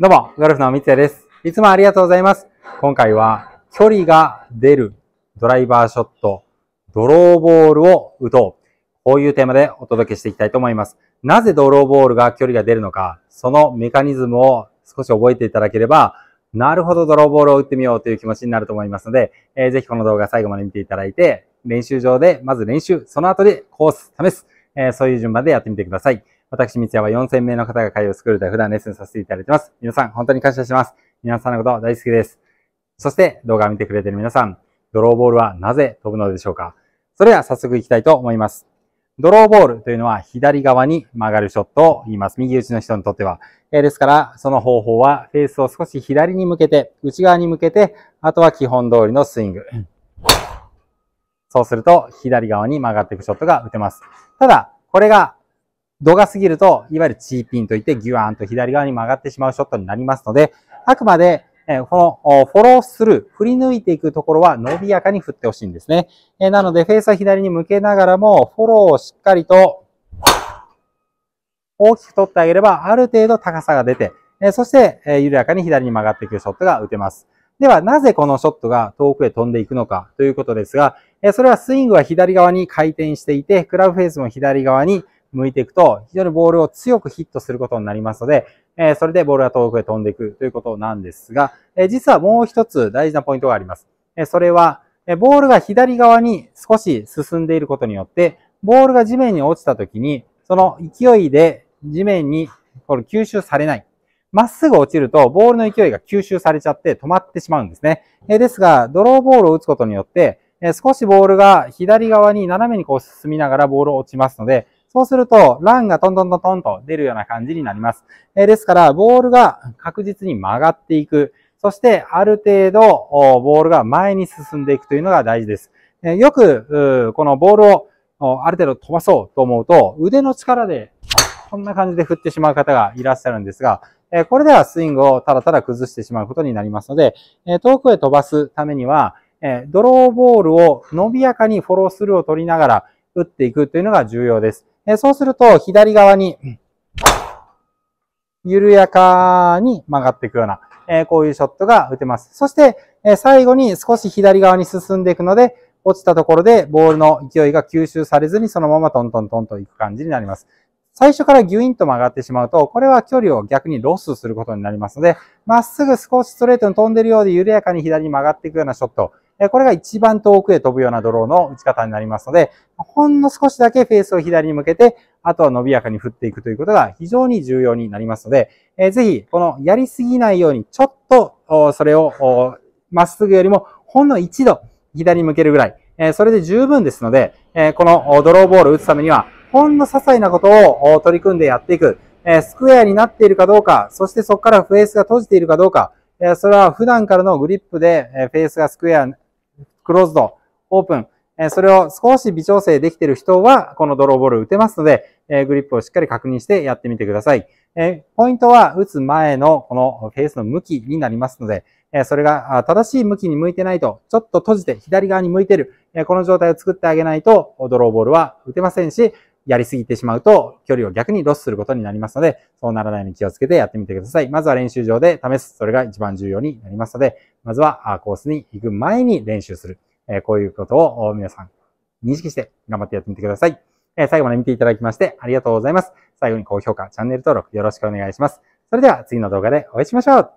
どうも、ゴルフの三ツ矢です。いつもありがとうございます。今回は、距離が出るドライバーショット、ドローボールを打とう。こういうテーマでお届けしていきたいと思います。なぜドローボールが距離が出るのか、そのメカニズムを少し覚えていただければ、なるほどドローボールを打ってみようという気持ちになると思いますので、えーぜひこの動画最後まで見ていただいて、練習場でまず練習、その後でコース試す、えーそういう順番でやってみてください。私、三ツ矢は4000名の方が通うスクールで普段レッスンさせていただいてます。皆さん、本当に感謝します。皆さんのこと大好きです。そして、動画を見てくれている皆さん、ドローボールはなぜ飛ぶのでしょうかそれでは早速いきたいと思います。ドローボールというのは左側に曲がるショットを言います。右打ちの人にとっては。えーですから、その方法はフェースを少し左に向けて、内側に向けて、あとは基本通りのスイング。そうすると、左側に曲がっていくショットが打てます。ただ、これが度が過ぎると、いわゆるチーピンといってギュワーンと左側に曲がってしまうショットになりますので、あくまで、えこのフォロースルー、振り抜いていくところは伸びやかに振ってほしいんですね。えなので、フェースは左に向けながらも、フォローをしっかりと大きく取ってあげれば、ある程度高さが出て、えそして、え緩やかに左に曲がっていくショットが打てます。では、なぜこのショットが遠くへ飛んでいくのかということですが、えそれはスイングは左側に回転していて、クラブフェースも左側に向いていくと、非常にボールを強くヒットすることになりますので、えそれでボールが遠くへ飛んでいくということなんですが、え実はもう一つ大事なポイントがあります。えそれは、えボールが左側に少し進んでいることによって、ボールが地面に落ちた時に、その勢いで地面にこれ吸収されない。まっすぐ落ちると、ボールの勢いが吸収されちゃって止まってしまうんですね。えですが、ドローボールを打つことによって、え少しボールが左側に斜めにこう進みながらボールを落ちますので、そうすると、ランがトントントントンと出るような感じになります。えですから、ボールが確実に曲がっていく。そして、ある程度、ボールが前に進んでいくというのが大事です。えよく、このボールをある程度飛ばそうと思うと、腕の力で、こんな感じで振ってしまう方がいらっしゃるんですが、えこれではスイングをただただ崩してしまうことになりますので、え遠くへ飛ばすためには、えドローボールを伸びやかにフォロースルーを取りながら打っていくというのが重要です。えそうすると、左側に、緩やかに曲がっていくような、えこういうショットが打てます。そして、え最後に少し左側に進んでいくので、落ちたところでボールの勢いが吸収されずにそのままトントントンといく感じになります。最初からギュインと曲がってしまうと、これは距離を逆にロスすることになりますので、まっすぐ少しストレートに飛んでるようで緩やかに左に曲がっていくようなショット。これが一番遠くへ飛ぶようなドローの打ち方になりますので、ほんの少しだけフェースを左に向けて、あとは伸びやかに振っていくということが非常に重要になりますので、えーぜひ、このやりすぎないように、ちょっと、それを、まっすぐよりも、ほんの一度、左に向けるぐらい、えそれで十分ですので、えーこのドローボールを打つためには、ほんの些細なことを取り組んでやっていく、えスクエアになっているかどうか、そしてそこからフェースが閉じているかどうか、えそれは普段からのグリップで、えフェースがスクエア、クローズド、オープン、えそれを少し微調整できている人は、このドローボール打てますので、えグリップをしっかり確認してやってみてください。えポイントは打つ前のこのフェースの向きになりますので、えそれが正しい向きに向いてないと、ちょっと閉じて左側に向いてる、えこの状態を作ってあげないと、ドローボールは打てませんし、やりすぎてしまうと距離を逆にロスすることになりますので、そうならないように気をつけてやってみてください。まずは練習場で試す。それが一番重要になりますので、まずはコースに行く前に練習する。えこういうことを皆さん認識して頑張ってやってみてください。え最後まで見ていただきましてありがとうございます。最後に高評価、チャンネル登録よろしくお願いします。それでは次の動画でお会いしましょう。